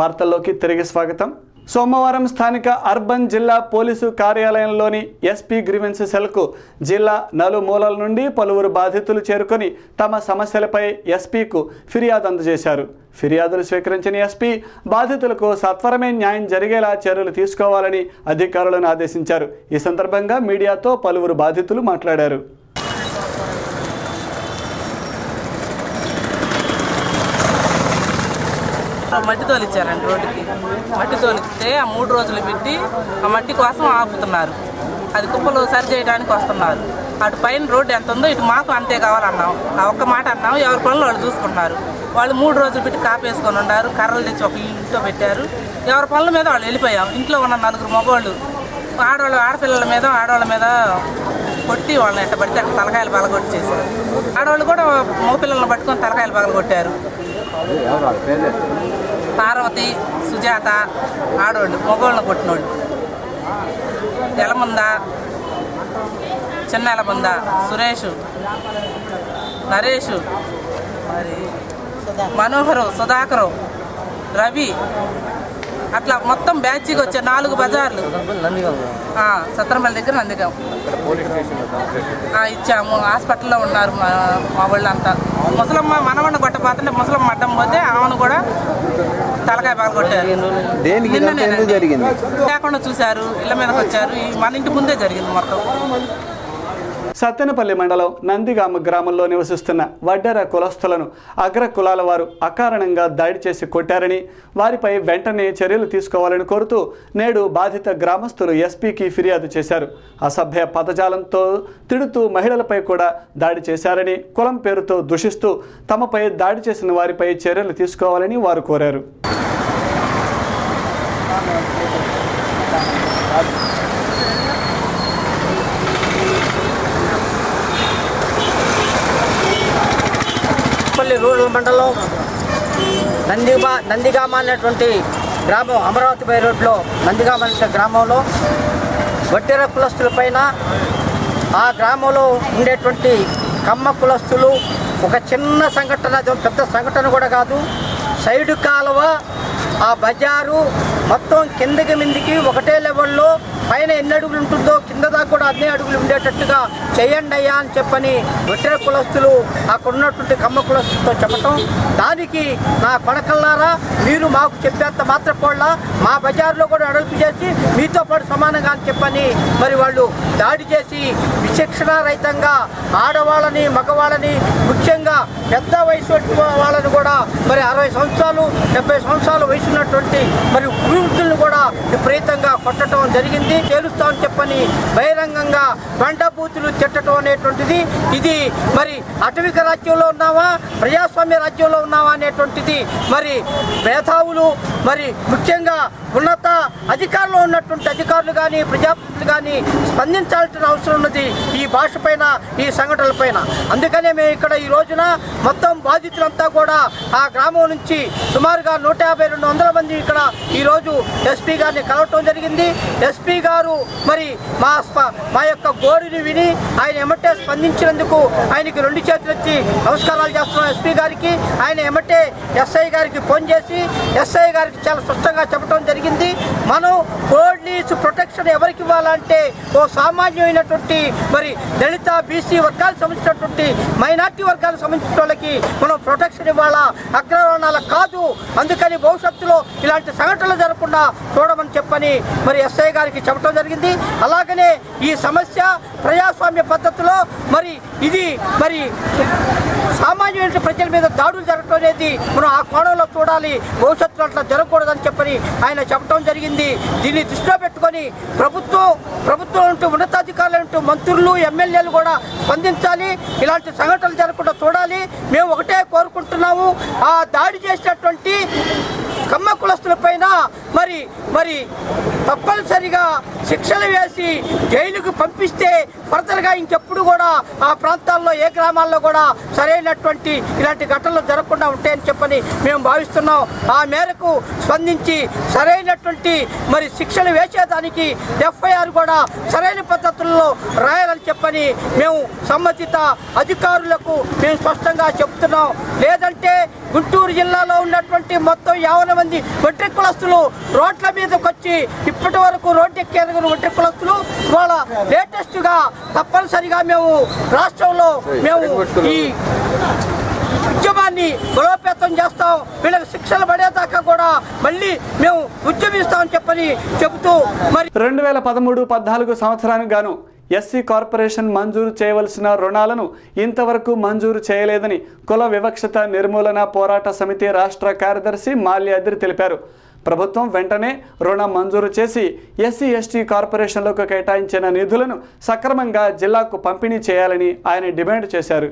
వార్తల్లోకి తిరిగి స్వాగతం. సోమవారం స్థానిక అర్బన్ జిల్లా పోలీసు కార్యాలయంలోని ఎస్పీ గ్రీవెన్స్ సెల్కు జిల్లా నలుమూలల నుండి పలువురు బాధితులు చేరుకొని తమ సమస్యలపై ఎస్పీకు ఫిర్యాదు అందజేశారు. ఫిర్యాదులు స్వీకరించిన ఎస్పీ బాధితులకు సత్వరమే న్యాయం జరిగేలా చర్యలు తీసుకోవాలని అధికారులను ఆదేశించారు. ఈ సందర్భంగా మీడియాతో పలువురు బాధితులు మాట్లాడారు. మట్టి తోలిచ్చారండి రోడ్డుకి. మట్టి తోలిస్తే ఆ మూడు రోజులు పెట్టి ఆ మట్టి కోసం ఆపుతున్నారు. అది కుప్పలు సరి చేయడానికి వస్తున్నారు. అటు పైన రోడ్డు ఎంత ఉందో ఇటు మాకు అంతే కావాలన్నాం. ఆ ఒక్క మాట అన్నాం ఎవరి పనులు వాళ్ళు చూసుకుంటున్నారు. వాళ్ళు మూడు రోజులు పెట్టి కాపేసుకొని ఉన్నారు కర్రలు తెచ్చి ఒక ఇంట్లో పెట్టారు. ఎవరి పనుల మీద వాళ్ళు వెళ్ళిపోయాం. ఇంట్లో ఉన్న నలుగురు మగవాళ్ళు ఆడవాళ్ళు ఆడపిల్లల మీద ఆడవాళ్ళ మీద కొట్టి వాళ్ళని ఎట్ట పడితే అక్కడ తలకాయలు పగలగొట్టి చేశారు ఆడవాళ్ళు కూడా మగపిల్లలను పట్టుకొని తలకాయలు పగలగొట్టారు. పార్వతి సుజాత ఆడోళ్ళు మగోళ్ళని కొట్టినోళ్ళు. ఎలముంద చిన్న ఎలముంద సురేష్ నరేష్ మరి మనోహరు సుధాకరు రవి అట్లా మొత్తం బ్యాచ్కి వచ్చే నాలుగు బజార్లు. ఆ, సత్రమల్లి దగ్గర నందిగాం. ఇచ్చాము. హాస్పిటల్లో ఉన్నారు మా మా వాళ్ళంతా. ముసలమ్మ మనవన్న కొట్టపోతుంటే ముసలమ్మ అడ్డం పోతే ఆమెను కూడా తలకాయ పగలగొట్టారు జరిగింది? లేకుండా చూశారు. ఇళ్ళ మీదకి వచ్చారు. ఈ మన ఇంటి ముందే జరిగింది మొత్తం. సత్తెనపల్లి మండలం నందిగామ గ్రామంలో నివసిస్తున్న వడ్డెర కులస్తులను అగ్ర కులాల వారు అకారణంగా దాడి చేసి కొట్టారని వారిపై వెంటనే చర్యలు తీసుకోవాలని కోరుతూ నేడు బాధిత గ్రామస్తులు ఎస్పీకి ఫిర్యాదు చేశారు. అసభ్య పదజాలంతో తిడుతూ మహిళలపై కూడా దాడి చేశారని కులం పేరుతో దూషిస్తూ తమపై దాడి చేసిన వారిపై చర్యలు తీసుకోవాలని వారు కోరారు. రూరల్ మండలం నందిగా నందిగామ అనేటువంటి గ్రామం అమరావతి బై రోడ్లో నందిగామ అనే గ్రామంలో వడ్డెర కులస్తుల పైన ఆ గ్రామంలో ఉండేటువంటి కమ్మ కులస్తులు ఒక చిన్న సంఘటన అది పెద్ద సంఘటన కూడా కాదు. సైడు కాలువ ఆ బజారు మొత్తం కిందకి మిందికి ఒకటే లెవెల్లో పైన ఎన్ని అడుగులు ఉంటుందో కింద దాకా కూడా అన్ని అడుగులు ఉండేటట్టుగా చేయండి అయ్యా అని చెప్పని ఒట్టిన కులస్తులు అక్కడ ఉన్నటువంటి కమ్మ కులస్తులతో చెప్పటం. దానికి నా కొడకల్లారా మీరు మాకు చెప్పేంత మాత్రపోళ్ళ మా బజార్లో కూడా అడుగు చేసి మీతో పాటు సమానంగా అని చెప్పని మరి వాళ్ళు దాడి చేసి విచక్షణ రహితంగా ఆడవాళ్ళని మగవాళ్ళని ముఖ్యంగా పెద్ద వయసు వాళ్ళని కూడా మరి అరవై సంవత్సరాలు డెబ్బై సంవత్సరాల వయసు ఉన్నటువంటి మరి వృద్ధులను కూడా విపరీతంగా కొట్టడం జరిగింది. తేలుస్తామని చెప్పని బహిరంగంగా బండబూతులు తిట్టడం అనేటువంటిది. ఇది మరి అటవిక రాజ్యంలో ఉన్నావా? ప్రజాస్వామ్య రాజ్యంలో ఉన్నావా అనేటువంటిది మరి మేధావులు మరి ముఖ్యంగా ఉన్నత అధికారంలో ఉన్నటువంటి అధికారులు కానీ ప్రజాప్రతినిధులు కానీ స్పందించాల్సిన అవసరం ఉన్నది ఈ భాష పైన ఈ సంఘటనల పైన. అందుకనే మేము ఇక్కడ ఈ రోజున మొత్తం బాధితులంతా కూడా ఆ గ్రామం నుంచి సుమారుగా నూట యాభై రెండు వందల మంది ఇక్కడ ఈ రోజు ఎస్పీ గారిని కలవటం జరిగింది. ఎస్పీ గారు మరి మా స్ప- మా యొక్క గోరుని విని ఆయన ఎమ్మటే స్పందించినందుకు ఆయనకి రెండు చేతులు వచ్చి నమస్కారాలు చేస్తున్నాం ఎస్పీ గారికి. ఆయన ఎమ్మటే ఎస్ఐ గారికి ఫోన్ చేసి ఎస్ఐ గారికి చాలా స్పష్టంగా చెప్పడం జరిగింది. మనం పోలీసు ప్రొటెక్షన్ ఎవరికి ఇవ్వాలంటే ఓ సామాన్యమైనటువంటి మరి దళిత బీసీ వర్గాలకు సంబంధించినటువంటి మైనార్టీ వర్గాలకు సంబంధించిన వాళ్ళకి మనం ప్రొటెక్షన్ ఇవ్వాలా? అగ్రవర్ణాల కాదు. అందుకని భవిష్యత్తులో ఇలాంటి సంఘటనలు జరగకుండా చూడమని చెప్పని మరి ఎస్ఐ గారికి చెప్పడం జరిగింది. అలాగనే ఈ సమస్య ప్రజాస్వామ్య పద్ధతిలో మరి ఇది మరి సామాన్యమైన ప్రజల మీద దాడులు జరగడం అనేది మనం ఆ కోణంలో చూడాలి. భవిష్యత్తులో అట్లా జరగకూడదని చెప్పని ఆయన చెప్పడం జరిగింది. దీన్ని దృష్టిలో పెట్టుకొని ప్రభుత్వం ప్రభుత్వం అంటూ ఉన్నతాధికారులు అంటూ మంత్రులు ఎమ్మెల్యేలు కూడా స్పందించాలి. ఇలాంటి సంఘటనలు జరగకుండా చూడాలి. మేము ఒకటే కోరుకుంటున్నాము. ఆ దాడి చేసినటువంటి కమ్మ కులస్తుల పైన మరి మరి తప్పనిసరిగా శిక్షలు వేసి జైలుకు పంపిస్తే ఫర్దర్గా ఇంకెప్పుడు కూడా ఆ ప్రాంతాల్లో ఏ గ్రామాల్లో కూడా సరైనటువంటి ఇలాంటి ఘటనలు జరగకుండా ఉంటాయని చెప్పని మేము భావిస్తున్నాం. ఆ మేరకు స్పందించి సరైనటువంటి మరి శిక్షలు వేసేదానికి ఎఫ్ఐఆర్ కూడా సరైన పద్ధతుల్లో రాయాలని చెప్పని మేము సంబంధిత అధికారులకు మేము స్పష్టంగా చెప్తున్నాం. లేదంటే గుంటూరు జిల్లాలో ఉన్నటువంటి మొత్తం యావన మంది మెట్రిక్ కులస్తులు రోడ్ల మీదకి వచ్చి ఇప్పటి వరకు రోడ్డు ఎక్కేందుకు ఒంటరి కులస్తులు ఇవాళ లేటెస్ట్గా తప్పనిసరిగా మేము రాష్ట్రంలో మేము ఈ ఉద్యమాన్ని బలోపేతం చేస్తాం. వీళ్ళకి శిక్షలు పడేదాకా కూడా మళ్ళీ మేము ఉద్యమిస్తామని చెప్పని చెబుతూ మరి రెండు వేల పదమూడు పద్నాలుగు సంవత్సరానికి గాను ఎస్సీ కార్పొరేషన్ మంజూరు చేయవలసిన రుణాలను ఇంతవరకు మంజూరు చేయలేదని కుల వివక్షత నిర్మూలన పోరాట సమితి రాష్ట్ర కార్యదర్శి మాల్యాద్రి తెలిపారు. ప్రభుత్వం వెంటనే రుణం మంజూరు చేసి ఎస్సీ ఎస్టీ కార్పొరేషన్లకు కేటాయించిన నిధులను సక్రమంగా జిల్లాకు పంపిణీ చేయాలని ఆయన డిమాండ్ చేశారు.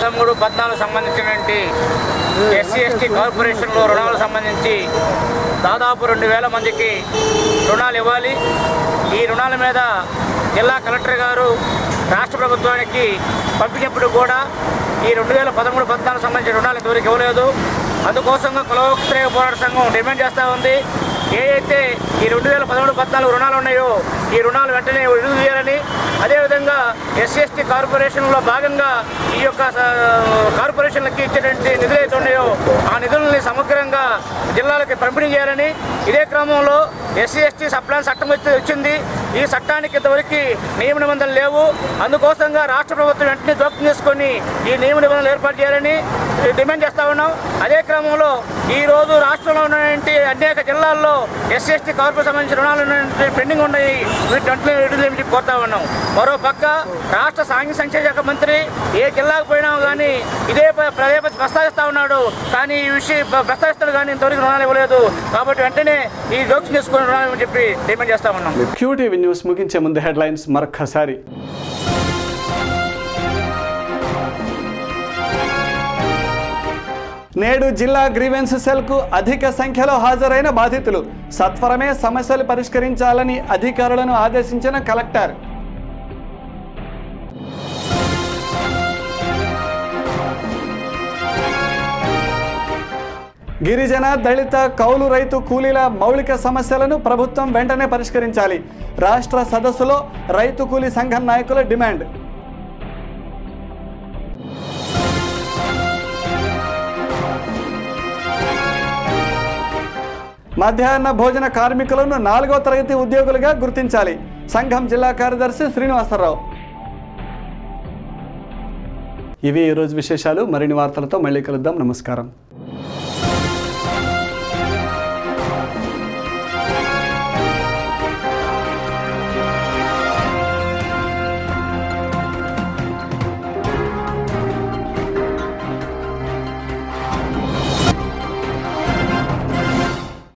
పదమూడు పద్నాలుగు సంబంధించినటువంటి ఎస్సీ ఎస్టీ కార్పొరేషన్లో రుణాలకు సంబంధించి దాదాపు రెండు వేల మందికి రుణాలు ఇవ్వాలి. ఈ రుణాల మీద జిల్లా కలెక్టర్ గారు రాష్ట్ర ప్రభుత్వానికి పంపినప్పుడు కూడా ఈ రెండు వేల పదమూడు పద్నాలుగు సంబంధించిన రుణాలు ఎవరికి ఇవ్వలేదు. అందుకోసంగా కులవక్త్రేయ పోరాట సంఘం డిమాండ్ చేస్తూ ఉంది. ఏదైతే ఈ రెండు వేల పదమూడు పద్నాలుగు రుణాలు ఉన్నాయో ఈ రుణాలు వెంటనే విడుదల చేయాలని అదేవిధంగా ఎస్సీ ఎస్టీ కార్పొరేషన్లో భాగంగా ఈ యొక్క కార్పొరేషన్లకి ఇచ్చేటువంటి నిధులు అయితే ఉన్నాయో ఆ నిధులని సమగ్రంగా జిల్లాలకి పంపిణీ చేయాలని ఇదే క్రమంలో ఎస్సీ ఎస్టీ సప్లాన్ చట్టం వచ్చింది. ఈ చట్టానికి ఇంతవరకు నియమ నిబంధనలు లేవు. అందుకోసంగా రాష్ట్ర ప్రభుత్వం వెంటనే జోక్యం చేసుకొని ఈ నియమ నిబంధనలు ఏర్పాటు చేయాలని డిమాండ్ చేస్తా ఉన్నాం. అదే క్రమంలో ఈ రోజు రాష్ట్రంలో ఉన్నటువంటి అనేక జిల్లాల్లో ఎస్సీ ఎస్టీ కార్పొరేషన్ సంబంధించిన రుణాలు ఉన్నటువంటి పెండింగ్ ఉన్నాయి. వీటి వెంటనే విడుదల కోరుతా ఉన్నాం. మరో పక్క రాష్ట్ర సాంఘిక సంక్షేమ శాఖ మంత్రి ఏ జిల్లాకు పోయినా కానీ ఇదే ప్రదేశ పదే ప్రస్తావిస్తా ఉన్నాడు. కానీ ఈ విషయం ప్రస్తావిస్తాడు కానీ ఇంతవరకు రుణాలు ఇవ్వలేదు కాబట్టి వెంటనే ఈ జోక్స్ తీసుకుని చెప్పి డిమాండ్ చేస్తా ఉన్నాం. క్యూటీవీ న్యూస్ ముగించే ముందు హెడ్లైన్స్ మరొక్కసారి. నేడు జిల్లా గ్రీవెన్స్ సెల్కు అధిక సంఖ్యలో హాజరైన బాధితులు సత్వరమే సమస్యలు పరిష్కరించాలని అధికారులను ఆదేశించిన కలెక్టర్. గిరిజన దళిత కౌలు రైతు కూలీల మౌలిక సమస్యలను ప్రభుత్వం వెంటనే పరిష్కరించాలి. రాష్ట్ర సదస్సులో రైతు కూలీ సంఘం నాయకుల డిమాండ్. మధ్యాహ్న భోజన కార్మికులను నాలుగో తరగతి ఉద్యోగులుగా గుర్తించాలి. సంఘం జిల్లా కార్యదర్శి శ్రీనివాసరావు. ఇవి ఈరోజు విశేషాలు. మరిన్ని వార్తలతో మళ్ళీ కలుద్దాం. నమస్కారం.